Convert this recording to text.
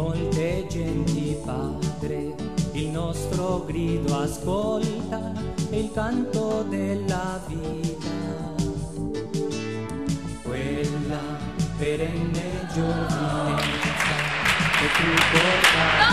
molte genti, Padre, il nostro grido ascolta, e il canto della vita. Quella perenne giovinezza che tu portai.